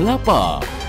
Lapar.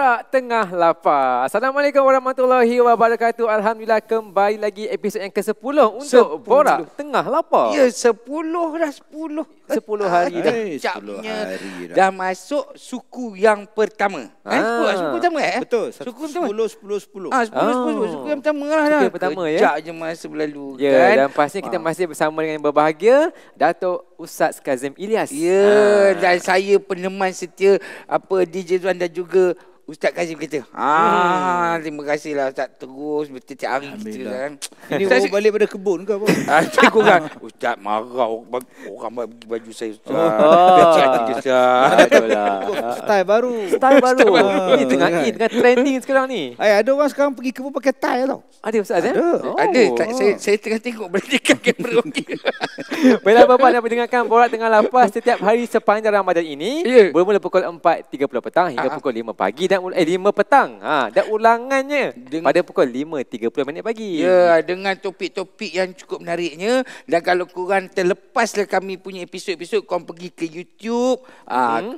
Borak Tengah Lapar. Assalamualaikum warahmatullahi wabarakatuh. Alhamdulillah kembali lagi episod yang ke-10 untuk Sepuluh. Borak Tengah Lapar. Ya, sepuluh dah sepuluh. 10 hari dah. Eh, 10 Capnya hari dah. dah masuk suku yang pertama. Ah. Eh, suku, suku pertama eh? Betul. Suku pertama. 10 10 10. Ah, sepuluh, sepuluh, Oh. Suku yang pertama lah Suku dah. yang pertama, ya? Kejap je masa berlalu Ya, kan. dan pastinya kita Ah. masih bersama dengan yang berbahagia Datuk Ustaz Kazim Ilyas. Ya, dan saya peneman setia apa DJ Zuan dan juga Ustaz Kazim kita. Ah, terima kasihlah Ustaz terus setiap hari kita Alhamdullah. kan. Ini Ustaz, baru balik pada kebun ke apa? Ah, saya kurang. Ustaz marah orang, orang bagi baju saya Ustaz. Oh. Kecil hati dia Ustaz. Betul lah. Style baru. Style baru. baru. Ini tengah in, tengah trending sekarang ni. Eh, ada orang sekarang pergi kebun pakai tie tau. Ada Ustaz eh? Ada. Oh. Ada, tak, saya, saya tengah tengok balik dekat kamera okey. Baiklah Bapak nak mendengarkan Borak Tengah Lapar setiap hari sepanjang Ramadan ini Ya. bermula pukul 4.30 petang hingga Ah. pukul 5 pagi dan ul- eh 5 petang. Ha dan ulangannya Deng- pada pukul 5.30 minit pagi. Ya, dengan topik-topik yang cukup menariknya dan kalau korang terlepaslah kami punya episod-episod korang pergi ke YouTube ah, Hmm.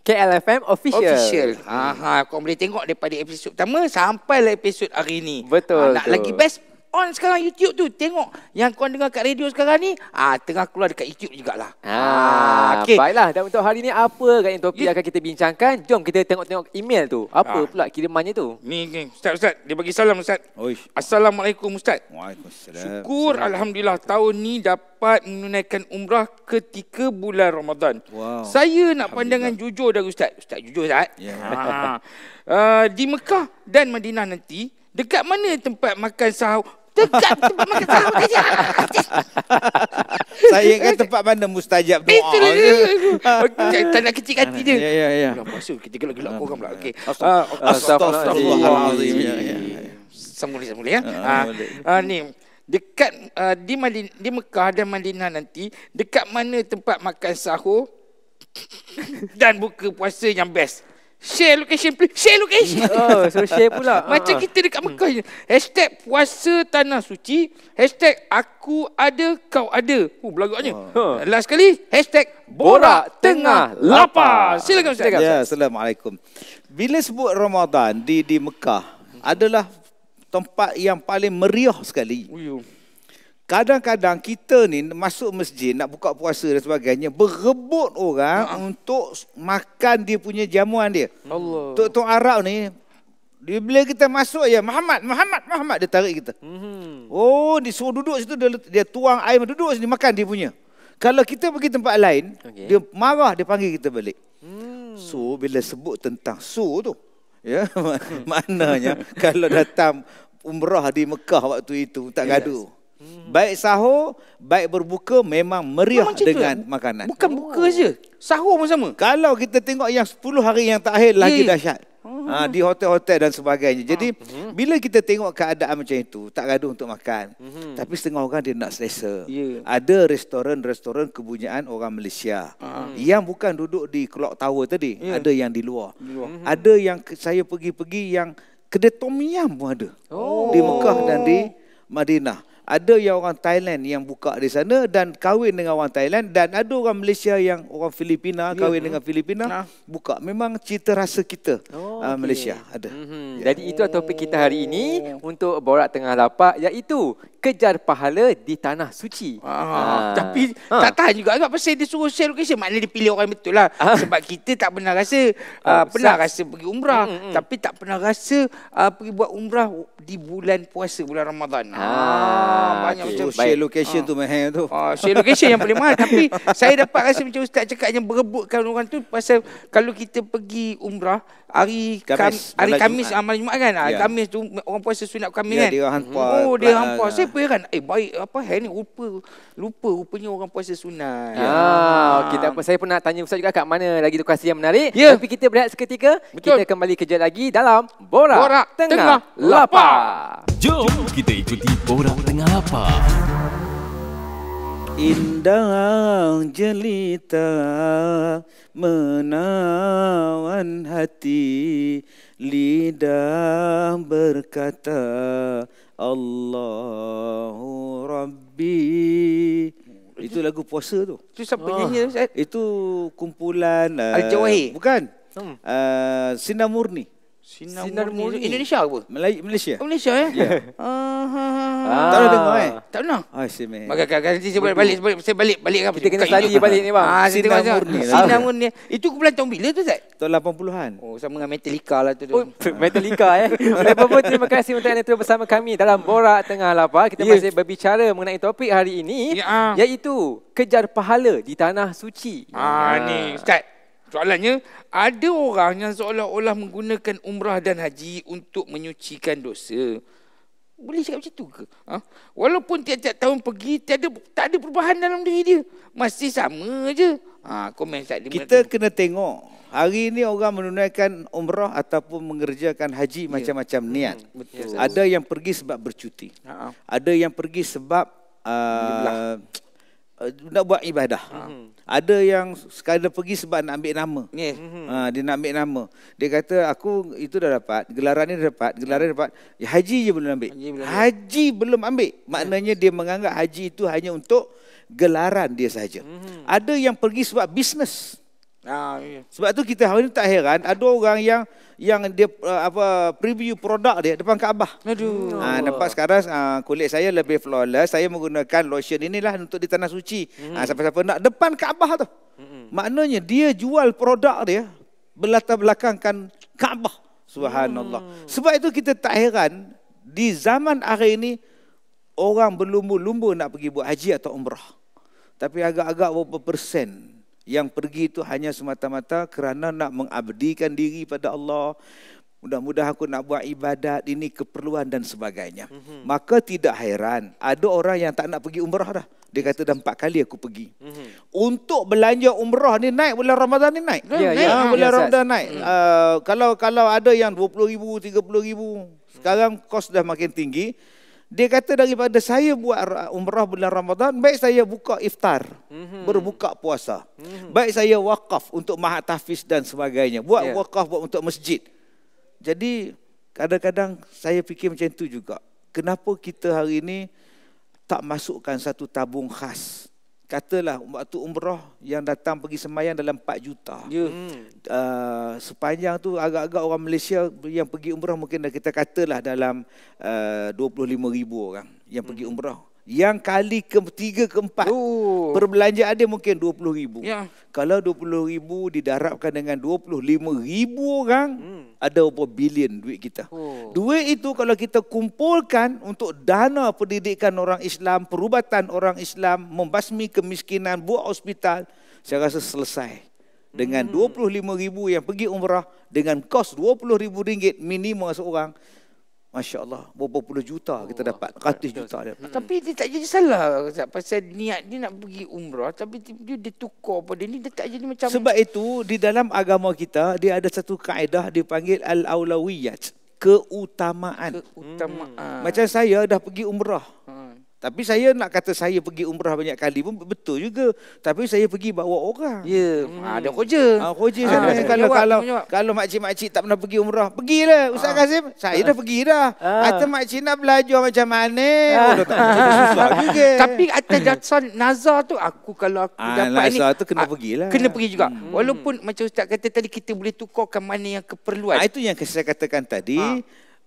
KLFM official. official. Ha ha korang boleh tengok daripada episod pertama sampailah episod hari ni. Betul, Ah, nak betul. lagi best on sekarang YouTube tu tengok yang korang dengar kat radio sekarang ni ah tengah keluar dekat YouTube jugalah. Ha, okey. baiklah. Dan untuk hari ini apa kan topik Ya. akan kita bincangkan? Jom kita tengok-tengok email tu. Apa Ah. pula kirimannya tu? Ni ni Ustaz Ustaz dia bagi salam Ustaz. Oish. Assalamualaikum Ustaz. Waalaikumsalam. Syukur Alhamdulillah tahun ni dapat menunaikan umrah ketika bulan Ramadan. Wow. Saya nak pandangan jujur dari Ustaz. Ustaz jujur Ustaz. Ya. Ha. Uh, di Mekah dan Madinah nanti, dekat mana tempat makan sahur? Dekat tempat makan saja. Saya ingat tempat mana mustajab doa. Itu dia. je. Tak nak kecil hati dia. Ya, ya, ya. Puasa kita gelak-gelak korang pula. Okey. Astaghfirullahalazim. Astaghfirullahalazim. Ya, ya, ya. Sambung sambung ya. Ah, Ah, ah, ni dekat uh, di Madin di Mekah dan Madinah nanti dekat mana tempat makan sahur dan buka puasa yang best. Share location please. Share location. Oh, so share pula. Macam Ah. kita dekat Mekah je. Hashtag puasa tanah suci. Hashtag aku ada kau ada. Oh belagaknya. Ha. Last sekali. Hashtag borak tengah lapar. Silakan Ustaz. Ya, Assalamualaikum. Bila sebut Ramadan di di Mekah adalah tempat yang paling meriah sekali. Uyuh. Kadang-kadang kita ni masuk masjid nak buka puasa dan sebagainya berebut orang untuk makan dia punya jamuan dia. Allah. Tok-tok Arab ni dia bila kita masuk ya Muhammad Muhammad Muhammad dia tarik kita. Mhm. Oh, dia suruh duduk situ dia, dia tuang air duduk sini makan dia punya. Kalau kita pergi tempat lain, Okey. dia marah dia panggil kita balik. Hmm. So bila sebut tentang so tu, ya maknanya kalau datang umrah di Mekah waktu itu tak gaduh. Baik sahur, baik berbuka memang meriah Memang tu, dengan makanan. Bukan buka je. Sahur pun sama. Kalau kita tengok yang 10 hari yang terakhir lagi Ya. dahsyat. Ha, di hotel-hotel dan sebagainya. Jadi bila kita tengok keadaan macam itu, tak gaduh untuk makan. Tapi setengah orang dia nak selesa. Ya. Ada restoran-restoran kepunyaan orang Malaysia. Yang bukan duduk di Clock Tower tadi, Ya. ada yang di luar. Ada yang saya pergi-pergi yang kedai tom yum pun ada. Oh. Di Mekah dan di Madinah. Ada yang orang Thailand yang buka di sana dan kahwin dengan orang Thailand dan ada orang Malaysia yang orang Filipina kahwin dengan Filipina Nah. buka. Memang cita rasa kita Oh, uh, okey. Malaysia ada. Mhm. Jadi itu topik kita hari ini untuk Borak Tengah Lapar iaitu kejar pahala di tanah suci. Ah, Ah. Tapi Ah. tak tahan juga agak pasal dia suruh share location. Maknanya dia pilih orang betul lah. Ah. Sebab kita tak pernah rasa, Ah, uh, pernah Ustaz. rasa pergi umrah. Mm, mm. Tapi tak pernah rasa uh, pergi buat umrah di bulan puasa, bulan Ramadan. Ah, banyak okey. macam So, share location tu mahal tu. Ah, share location yang paling mahal Tapi saya dapat rasa macam Ustaz cakap Yang berebutkan orang tu Pasal kalau kita pergi umrah Hari Khamis, Khamis, hari Jumaat. ah, malam Jumaat kan ya. Ya. Khamis tu orang puasa sunat Khamis Ya, kan dia hampa Oh dia pelan- hampa ah. Saya kan Eh baik apa hari ni Lupa Lupa rupanya orang puasa sunat Ah, okey tak apa. Saya pernah tanya Ustaz juga kat mana lagi lokasi yang menarik. Ya. Tapi kita berehat seketika. Betul. Kita kembali kejap lagi dalam Borak, Borak Tengah, Tengah Lapar. Jom kita ikuti Borak Tengah Lapar. Indah jelita menawan hati lidah berkata Allahu Rabbi itu Itu lagu puasa tu. Itu siapa Oh. nyanyi Ustaz? Itu kumpulan uh, Al-Jawahir? Bukan. Hmm. Uh, Sinar Murni. Sinar, Sinar Murni. Murni. Indonesia apa? Melayu Malaysia. Oh, Malaysia eh? Ya. Ah, ha, ha, ha. Ah. Tak pernah dengar eh? Tak pernah. Ah, si meh. Maka kan nanti saya balik balik balik saya balik balik kan. Kita kena study balik ni bang. Ah, Sinar Sinar Murni. Murni. Sinar Murni. Itu kumpulan tahun bila tu Ustaz? Tahun 80-an. Oh, sama dengan Metallica lah tu. tu. Oh, Metallica eh. Oleh itu, terima kasih untuk anda terus bersama kami dalam Borak Tengah Lapar. Kita Ya. masih berbicara mengenai topik hari ini Ya, ah. iaitu kejar pahala di tanah suci. Ah, ni Ustaz. Soalannya, ada orang yang seolah-olah menggunakan umrah dan haji untuk menyucikan dosa. Boleh cakap macam tu ke? Ha? Walaupun tiap-tiap tahun pergi, tiada, tak ada perubahan dalam diri dia. Masih sama je. Ha, komen Ustaz. Dia Kita kena tengok. Hari ini orang menunaikan umrah ataupun mengerjakan haji macam-macam niat. betul. Ada yang pergi sebab bercuti. Ha, ha. Ada yang pergi sebab uh, nak buat ibadah. Ada yang sekadar pergi sebab nak ambil nama. Yes. Ha, dia nak ambil nama. Dia kata aku itu dah dapat, gelaran ni dah dapat, gelaran dapat. Ya, haji je belum ambil. Haji belum ambil. Haji belum ambil. Maknanya dia menganggap haji itu hanya untuk gelaran dia saja. Ada yang pergi sebab bisnes. Ah, ya. Sebab tu kita hari ni tak heran ada orang yang yang dia uh, apa preview produk dia depan Kaabah. Aduh. Ha, nampak sekarang uh, kulit saya lebih flawless. Saya menggunakan lotion inilah untuk di tanah suci. Mm-hmm. Ha, siapa-siapa nak depan Kaabah tu. Mm-hmm. Maknanya dia jual produk dia berlatar belakangkan Kaabah. Subhanallah. Mm. Sebab itu kita tak heran di zaman hari ini orang berlumba-lumba nak pergi buat haji atau umrah. Tapi agak-agak berapa persen yang pergi itu hanya semata-mata kerana nak mengabdikan diri pada Allah. Mudah-mudahan aku nak buat ibadat, ini keperluan dan sebagainya. Mm-hmm. Maka tidak heran, ada orang yang tak nak pergi umrah dah. Dia kata dah empat kali aku pergi. Mm-hmm. Untuk belanja umrah ni naik, bulan Ramadan ni naik. Ya, ya. Ah, bulan Ya, Ustaz. Ramadan naik. Uh, kalau kalau ada yang 20 ribu, 30 ribu. Sekarang kos dah makin tinggi. Dia kata daripada saya buat ra- umrah bulan Ramadan, baik saya buka iftar, mm-hmm. berbuka puasa. Mm-hmm. Baik saya wakaf untuk mahat tahfiz dan sebagainya. Buat yeah. wakaf buat untuk masjid. Jadi kadang-kadang saya fikir macam tu juga. Kenapa kita hari ini tak masukkan satu tabung khas? Katalah waktu umrah yang datang pergi semayang dalam 4 juta. Ya. Uh, sepanjang tu agak-agak orang Malaysia yang pergi umrah mungkin dah kita katalah dalam uh, 25 ribu orang yang pergi umrah. Yang kali ketiga keempat Oh. perbelanjaan dia mungkin 20 ribu. Ya. Kalau 20 ribu didarabkan dengan 25 ribu orang, hmm. ada berapa bilion duit kita. Oh. Duit itu kalau kita kumpulkan untuk dana pendidikan orang Islam, perubatan orang Islam, membasmi kemiskinan, buat hospital, saya rasa selesai. Dengan 25 ribu yang pergi umrah, dengan kos 20 ribu ringgit minimum seorang, Masya Allah, berapa puluh juta kita dapat, ratus juta dia. Tapi dia tak jadi salah Ustaz. Pasal niat dia nak pergi umrah Tapi dia, dia tukar pada ni Dia tak jadi macam Sebab itu di dalam agama kita dia ada satu kaedah dipanggil al-aulawiyat, keutamaan. keutamaan Macam saya dah pergi umrah. Ha. Tapi saya nak kata saya pergi umrah banyak kali pun betul juga. Tapi saya pergi bawa orang. Ya hmm. Ada kerja Ah, Koji Ah, sana tanggungjawab, kalau kalau tanggungjawab. kalau makcik-makcik tak pernah pergi umrah, pergilah Ustaz Kasim. Saya dah pergi dah. Ah. Atau makcik nak belajar macam mana? Oh, dah tak susah juga. Tapi atas dasar nazar tu Aku kalau aku Ah, dapat ni nazar tu kena ah, pergilah. Kena pergi juga Walaupun macam Ustaz kata tadi Kita boleh tukarkan mana yang keperluan Ah, itu yang saya katakan tadi. Ah.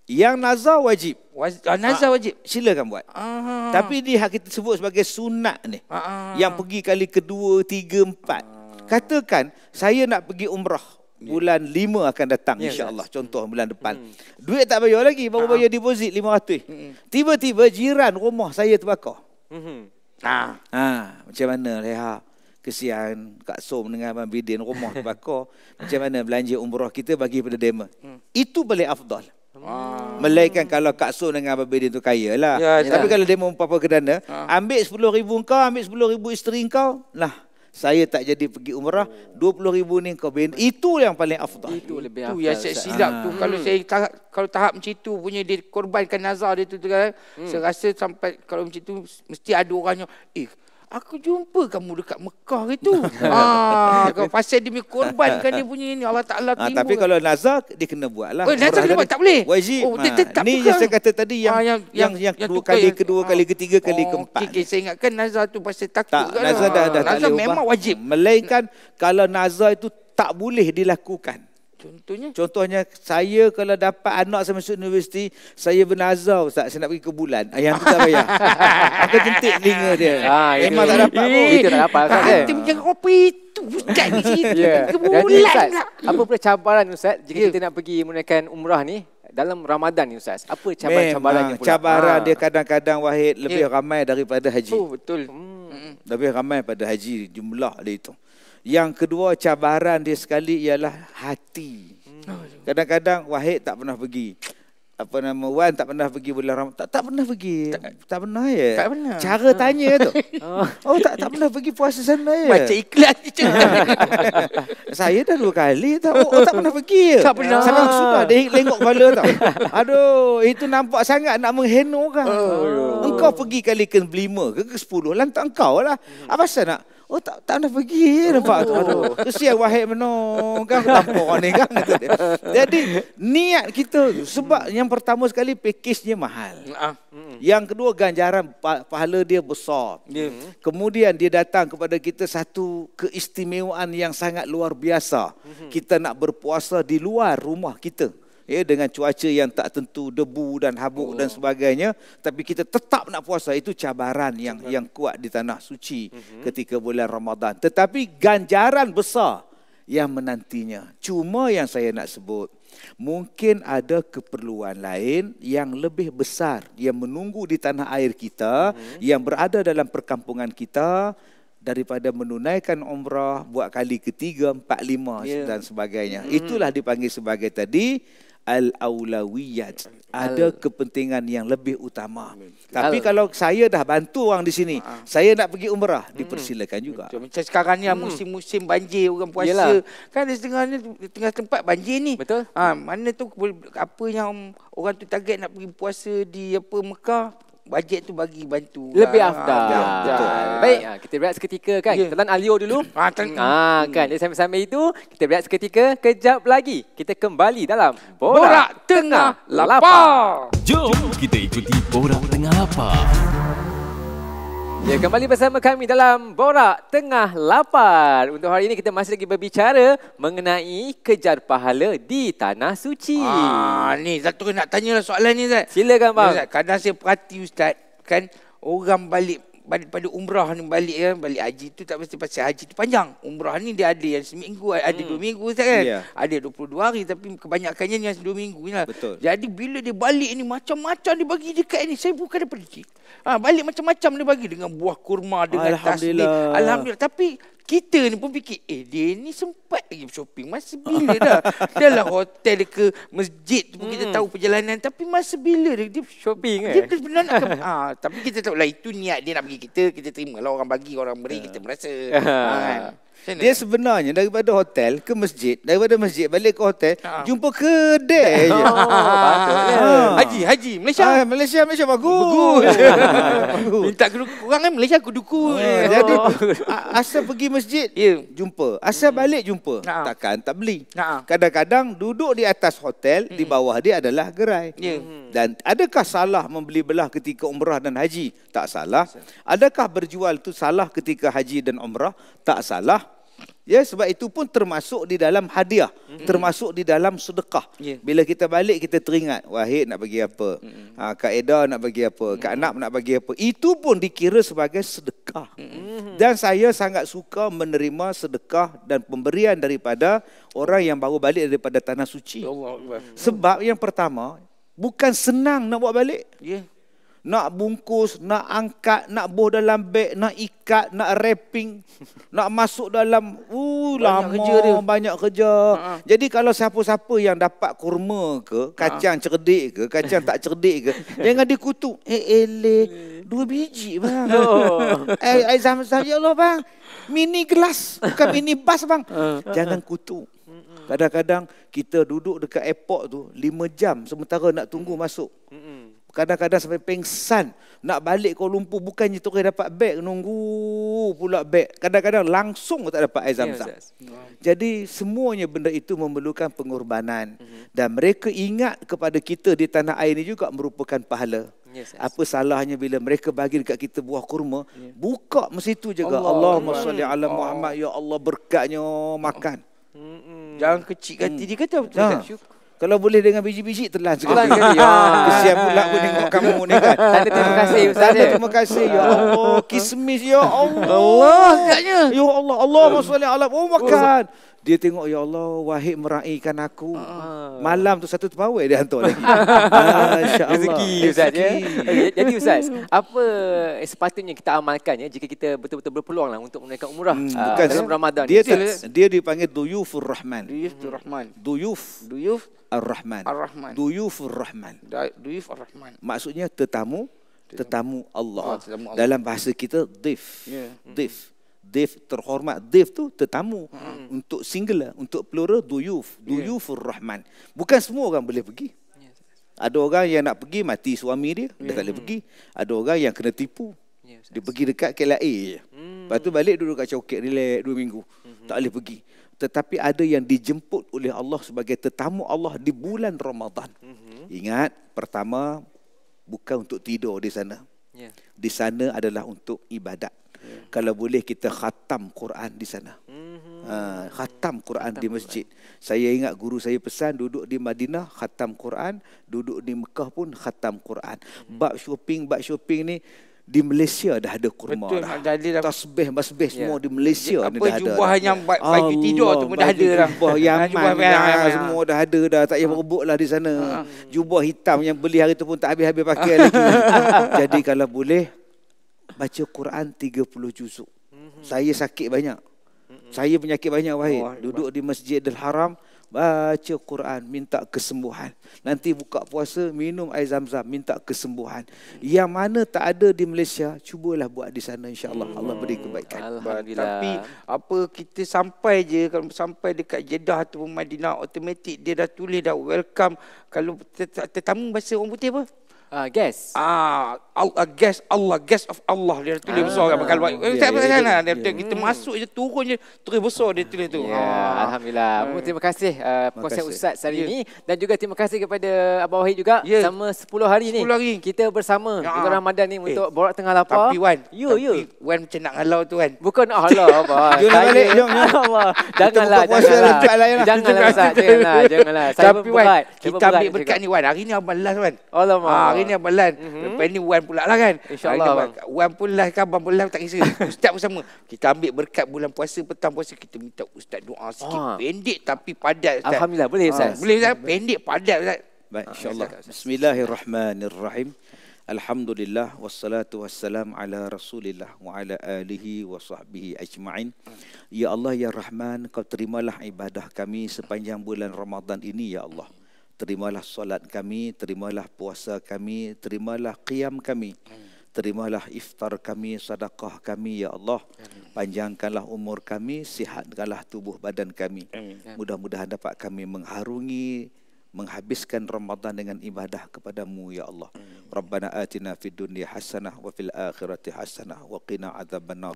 Yang nazar wajib. Waz- ah, Nazar wajib Silakan buat. ah. Tapi dia hak kita sebut sebagai sunat ni. Ah, ah. Yang pergi kali kedua, tiga, empat. Katakan saya nak pergi umrah. Bulan lima akan datang Ya, insya-Allah. Contoh bulan depan. Duit tak bayar lagi, baru bayar deposit 500. Tiba-tiba jiran rumah saya terbakar. Mhm. ah. Ha, macam mana Leha? Kesian Kak Som dengan Abang Bidin rumah terbakar. macam mana belanja umrah kita bagi pada demo. Itu paling afdal. Ah. Melainkan kalau Kak Sun dengan Abang Bidin tu kaya lah. Ya, Tapi ya. kalau dia mau apa-apa kedana, Ha. ambil 10 ribu kau, ambil 10 ribu isteri kau. Lah, saya tak jadi pergi umrah, 20 ribu ni kau bin. Itu yang paling afdal. Itu lebih afdal, yang saya silap Ah. tu Kalau saya tahap, kalau tahap macam itu punya dia korbankan nazar dia tu, tu kan, Hmm. saya rasa sampai kalau macam tu mesti ada orang yang eh Aku jumpa kamu dekat Mekah itu. ah, kau pasal dia punya korbankan dia punya ni Allah Taala Ha, terima. tapi kalau nazar dia kena buat lah. Oh, nazar kena buat, tak boleh? Wajib. Oh, dia tetap Ni yang saya kata tadi yang Ah, yang yang, yang, yang dua kali, yang- kedua ah. kali, ketiga kali, Oh, keempat. Okey, okay, saya ingatkan nazar tu pasal takut Tak, kan. nazar dah, dah tak Nazar boleh memang wajib. Melainkan kalau nazar itu tak boleh dilakukan. Contohnya? Contohnya saya kalau dapat anak saya masuk universiti, saya bernazar Ustaz, saya nak pergi ke bulan. Yang tu tak payah. Aku jentik telinga dia. Itu. Memang tak dapat pun. Itu tak dapat Ustaz. eh? Kita macam apa itu? Bukan di situ. Ya. Ke Jadi bulan Ustaz, pula. apa pula cabaran Ustaz jika Ya. kita nak pergi menunaikan umrah ni dalam Ramadan ni Ustaz? Apa cabaran-cabaran Memang yang pula? cabaran Ah. dia kadang-kadang Wahid lebih Ya. ramai daripada haji. Oh, betul. Hmm. Lebih ramai pada haji jumlah dia itu. Yang kedua cabaran dia sekali ialah hati. Hmm. Kadang-kadang Wahid tak pernah pergi. Apa nama Wan tak pernah pergi bulan Ramadan. Tak, tak pernah pergi. Tak, tak pernah ya. Tak pernah. Cara tanya tu. oh tak tak pernah pergi puasa sana ya. Macam iklan je. Saya dah dua kali tau. Oh, oh tak pernah pergi ya. Tak pernah. Sampai sudah dia lengok kepala tau. Aduh, itu nampak sangat nak mengheno kan. Oh. Engkau pergi kali ke lima ke ke sepuluh. Lantak engkau lah. Apa pasal nak? Oh tak tak nak pergi nampak tu. Aduh. Kesian Wahid menong kan orang ni kan kata dia. Jadi niat kita tu sebab yang pertama sekali pakejnya mahal. Ah, Yang kedua ganjaran pa- pahala dia besar. Ya. Kemudian dia datang kepada kita satu keistimewaan yang sangat luar biasa. Kita nak berpuasa di luar rumah kita. Ya dengan cuaca yang tak tentu, debu dan habuk oh. dan sebagainya, tapi kita tetap nak puasa itu cabaran yang yang kuat di tanah suci ketika bulan Ramadan. Tetapi ganjaran besar yang menantinya. Cuma yang saya nak sebut, mungkin ada keperluan lain yang lebih besar yang menunggu di tanah air kita, yang berada dalam perkampungan kita daripada menunaikan umrah buat kali ketiga, empat, lima Ya. dan sebagainya. Itulah dipanggil sebagai tadi al-aulawiyat. Ada kepentingan yang lebih utama. Tapi Al- kalau saya dah bantu orang di sini, saya nak pergi umrah, dipersilakan juga. Macam macam sekarang ni hmm. musim-musim banjir orang puasa. Yelah. Kan di setengah ni tengah tempat banjir ni. Betul. Ha, mana tu apa yang orang tu target nak pergi puasa di apa Mekah, bajet tu bagi bantu. Lebih Ah, afdal. lebih afdal. Baik, ah, kita berehat seketika kan. Ya. Kita tahan Alio dulu. Ah, tan- Ah, kan. Jadi sambil-sambil itu, kita berehat seketika. Kejap lagi, kita kembali dalam Borak Tengah Lapar. Jom kita ikuti Borak Tengah Lapar. Ya, kembali bersama kami dalam Borak Tengah Lapar. Untuk hari ini kita masih lagi berbicara mengenai kejar pahala di Tanah Suci. Ah, ni satu nak tanya soalan ni Zat. Silakan bang. Ustaz, kadang saya perhati Ustaz, kan orang balik balik pada umrah ni balik kan, balik haji tu tak mesti pasal haji tu panjang. Umrah ni dia ada yang seminggu, ada dua minggu Ustaz kan. Ya. Ada 22 hari tapi kebanyakannya yang dua minggu ni lah. Betul. Jadi bila dia balik ni macam-macam dia bagi dekat ni. Saya bukan daripada cik. Ha, balik macam-macam dia bagi dengan buah kurma, dengan tasbih. Alhamdulillah. Alhamdulillah. Tapi kita ni pun fikir, eh dia ni sempat lagi shopping. Masa bila dah? Lah hotel ke masjid tu pun kita tahu perjalanan. Tapi masa bila dia? dia Shopping dia eh? benar nak ke, ha, Tapi kita tahu lah itu niat dia nak bagi kita. Kita terima lah orang bagi, orang beri. Kita merasa. ha, kan? Mana? Dia sebenarnya daripada hotel ke masjid, daripada masjid balik ke hotel, Ha. jumpa kedai je. Oh, patutnya. Ah. Haji, haji. Malaysia. Ah, Malaysia, Malaysia bagus. bagus. Minta kurang kan Malaysia aku dukung. Ah, Jadi a- asal pergi masjid Ya. jumpa, asal balik jumpa. Ha. Takkan tak beli. Ha. Kadang-kadang duduk di atas hotel, di bawah dia adalah gerai. Ya. Dan adakah salah membeli belah ketika umrah dan haji? Tak salah. Adakah berjual tu salah ketika haji dan umrah? Tak salah. Ya sebab itu pun termasuk di dalam hadiah, termasuk di dalam sedekah. Ya. Bila kita balik kita teringat Wahid nak bagi apa? Ha, Kak Eda nak bagi apa? Kak Anap nak bagi apa? Itu pun dikira sebagai sedekah. Dan saya sangat suka menerima sedekah dan pemberian daripada orang yang baru balik daripada tanah suci. Allah. Akbar. Sebab yang pertama, bukan senang nak bawa balik. Ya. Nak bungkus, nak angkat, nak boh dalam beg, nak ikat, nak wrapping, nak masuk dalam uh Banyak lama kerja dia. banyak kerja. Ha-ha. Jadi kalau siapa-siapa yang dapat kurma ke, kacang cerdik ke, kacang tak cerdik ke, jangan dikutuk. Eh ele, dua biji bang. Oh. Eh, eh Zam-Zam, ya Allah bang. Mini gelas, bukan mini bas bang. Jangan kutuk. Kadang-kadang kita duduk dekat airport tu lima jam sementara nak tunggu masuk. Kadang-kadang sampai pengsan. Nak balik Kuala Lumpur bukannya tu dapat beg. Nunggu pula beg. Kadang-kadang langsung tak dapat air zam-zam. Jadi semuanya benda itu memerlukan pengorbanan. Mhm. Dan mereka ingat kepada kita di tanah air ini juga merupakan pahala. Ustaz. Apa salahnya bila mereka bagi dekat kita buah kurma, buka mesti itu juga. Allah Allahumma salli ala Muhammad. Ya Allah berkatnya makan. Jangan kecil hati dia kata betul. Ha. Ustaz. Kalau boleh dengan biji-biji telan Telan sekali. sekali, ya. Kesian pula aku tengok kamu ni kan. Tanda terima kasih Ustaz. Tanda terima kasih ya Allah. Kismis ya Allah. Allah agaknya. Ya Allah, Allahumma salli ala Oh makan. Dia tengok ya Allah wahid meraihkan aku. Malam tu satu terpawai dia hantar lagi. Masya Allah. Rezeki Ustaz ya. Okey, Jadi Ustaz, apa sepatutnya kita amalkan ya jika kita betul-betul berpeluang lah untuk menunaikan umrah Hmm, ah, bukan dalam Ramadan dia ni. tak, dia dipanggil duyufur rahman. Duyuf tu Rahman. Duyuf Duyuf ar-rahman. Ar-Rahman. Duyufur rahman. Duyuf Ar-Rahman. Maksudnya tetamu tetamu Allah. Oh, tetamu Allah. Dalam bahasa kita dif. Ya. Dif. Dif terhormat. Dif tu tetamu. Untuk singular, untuk plural duyuf. Duyufur rahman. Bukan semua orang boleh pergi. Ada orang yang nak pergi mati suami dia, dia tak boleh pergi. Ada orang yang kena tipu. Ustaz. Dia pergi dekat KLA je. Lepas tu balik duduk kat Coket, relax dua minggu. Tak boleh pergi. Tetapi ada yang dijemput oleh Allah sebagai tetamu Allah di bulan Ramadan. Ingat, pertama bukan untuk tidur di sana. Ya. Di sana adalah untuk ibadat. Kalau boleh kita khatam Quran di sana. Ha, khatam Quran di masjid. Saya ingat guru saya pesan duduk di Madinah khatam Quran, duduk di Mekah pun khatam Quran. Bab shopping, bab shopping ni di Malaysia dah ada kurma Betul, dah. ada dah. Tasbih, masbih semua Ya. di Malaysia Apa ni dah ada. jubah dah. yang ba- baju tidur tu pun dah ada dah. Jubah Yaman jubah dah, Yaman, Yaman. semua dah ada dah. Tak payah berebut lah di sana. Ha. Jubah hitam yang beli hari tu pun tak habis-habis pakai lagi. Jadi kalau boleh baca Quran 30 juzuk. Saya sakit banyak. Saya penyakit banyak wahid. Oh, Duduk di Masjidil Haram baca Quran minta kesembuhan. Nanti buka puasa minum air zam-zam minta kesembuhan. Yang mana tak ada di Malaysia cubalah buat di sana insya-Allah Allah beri kebaikan. Alhamdulillah. Tapi apa kita sampai je kalau sampai dekat Jeddah ataupun Madinah automatik dia dah tulis dah welcome kalau tet- tetamu bahasa orang putih apa? Ah, guess. Ah, Allah guest Allah guest of Allah dia tulis besar kan kalau ya, eh, tak ya, apa ya, sana dia ya. kita masuk je turun je terus besar dia tulis tu. Ya, Alhamdulillah. Uh, terima kasih uh, kasih. Ustaz hari Ya. ini dan juga terima kasih kepada Abang Wahid juga Ya. selama 10 hari ni. 10 hari. Kita bersama Ya. bulan Ramadan ni Eh, untuk borak tengah lapar. Tapi Wan, Ya, tapi ya. Wan macam nak halau tu kan. Bukan Allah apa. Jom lah balik, jom. Allah. Kita Janganlah, janganlah. lah, ya lah. Janganlah janganlah, janganlah. Saya Tapi Wan, kita ambil berkat ni Wan. Hari ni Abang Las Wan. Alamak. Ah, hari ni Abang Lan. Mm-hmm. Lepas ni Wan pula lah kan. InsyaAllah, abang. Wan pun Las kan Abang pun Las tak kisah. Ustaz pun sama. Kita ambil berkat bulan puasa, petang puasa. Kita minta Ustaz doa sikit. Ah. Pendek tapi padat Ustaz. Alhamdulillah, boleh Ustaz. Ah, boleh Ustaz. Pendek padat Ustaz. Baik, insyaAllah. Bismillahirrahmanirrahim. Alhamdulillah wassalatu wassalam ala Rasulillah wa ala alihi wa sahbihi ajma'in. Ya Allah ya Rahman, kau terimalah ibadah kami sepanjang bulan Ramadan ini ya Allah. Terimalah solat kami, terimalah puasa kami, terimalah qiyam kami. Terimalah iftar kami, sedekah kami ya Allah. Panjangkanlah umur kami, sihatkanlah tubuh badan kami. Mudah-mudahan dapat kami mengharungi menghabiskan Ramadan dengan ibadah kepadamu ya Allah. Rabbana atina fid dunya hasanah wa fil akhirati hasanah wa qina adzabannar.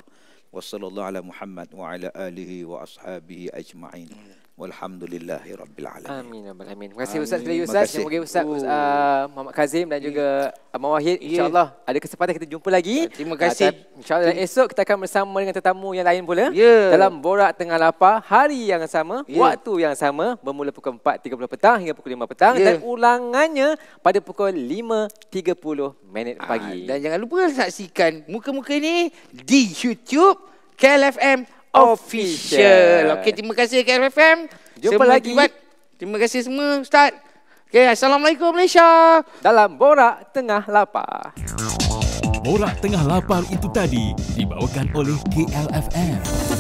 Wa sallallahu ala Muhammad wa ala alihi wa ashabihi ajma'in. Walhamdulillahi rabbil alamin. Amin rabbal alamin. Terima kasih Ustaz Terima kasih. Semoga Ustaz uh, Muhammad Kazim dan juga Abang Wahid insya-Allah ada kesempatan kita jumpa lagi. Terima kasih. Uh, insya-Allah dan esok kita akan bersama dengan tetamu yang lain pula Ya. dalam Borak Tengah Lapar hari yang sama, Ya. waktu yang sama bermula pukul 4.30 petang hingga pukul 5 petang Ya. dan ulangannya pada pukul 5.30 minit pagi. Ah, dan jangan lupa saksikan muka-muka ni di YouTube KLFM Official. Okey, terima kasih KLFM. Jumpa Semua lagi. terlibat. Terima kasih semua Ustaz. Okey, Assalamualaikum Malaysia. dalam Borak Tengah Lapar. Borak Tengah Lapar itu tadi dibawakan oleh KLFM.